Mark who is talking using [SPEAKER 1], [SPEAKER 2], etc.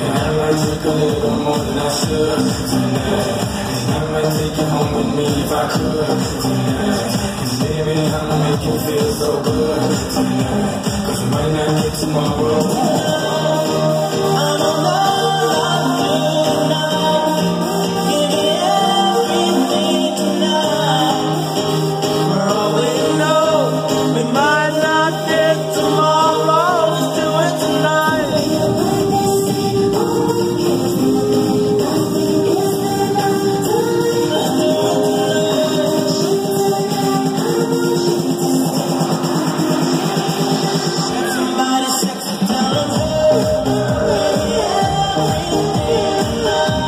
[SPEAKER 1] And I might drink a little more than I should tonight. And I might take you home with me if I could tonight. And baby, I'ma make you feel so good tonight. Cause we might not get tomorrow.